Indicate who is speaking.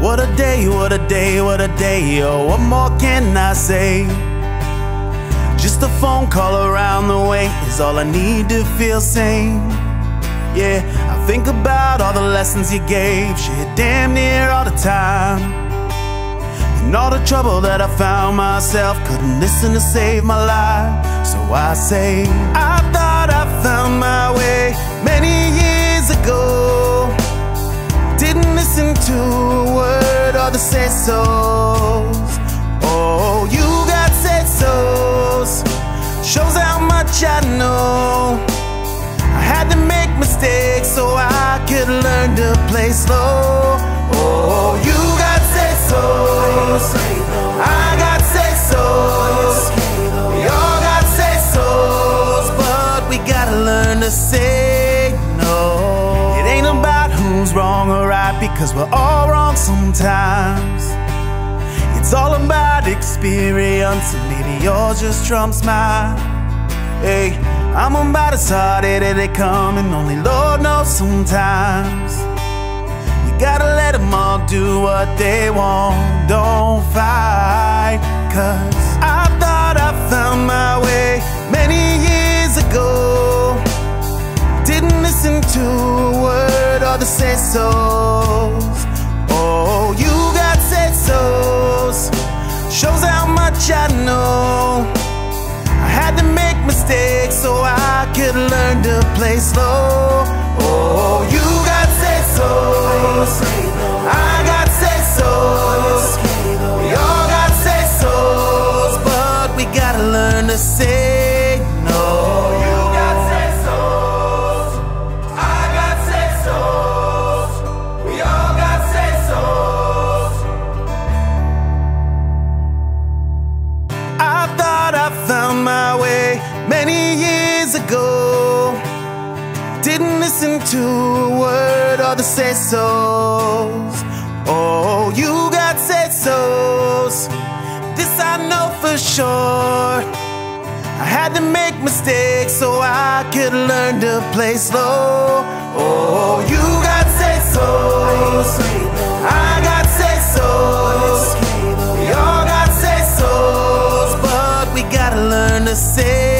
Speaker 1: What a day, what a day, what a day. Oh, what more can I say? Just a phone call around the way is all I need to feel sane. Yeah, I think about all the lessons you gave, shit, damn near all the time. And all the trouble that I found myself, couldn't listen to save my life. So I say, I thought I found my way many years ago. Didn't listen to a word or the say so's. Oh, you got said so's. Shows how much I know. I had to make mistakes so I could learn to play slow. Oh, you got say so's. I got say so's. We all got say so's, but we gotta learn to say no. It ain't about who's wrong or right because we're all wrong sometimes. It's all about experience, and maybe yours just trumps mine. Hey, I'm about as hard headed they come, and only Lord knows sometimes. You gotta let them all do what they want, don't fight. Cause I thought I found the say so's. Oh, you got said so's. Shows how much I know. I had to make mistakes so I could learn to play slow. Oh, you got said so's. I got said so's. We all got said so's, but we gotta learn to say listen to a word or the say so's. Oh, you got said so's. This I know for sure. I had to make mistakes so I could learn to play slow. Oh, you got said so's. I got said so's. We all got said so's, but we gotta learn to say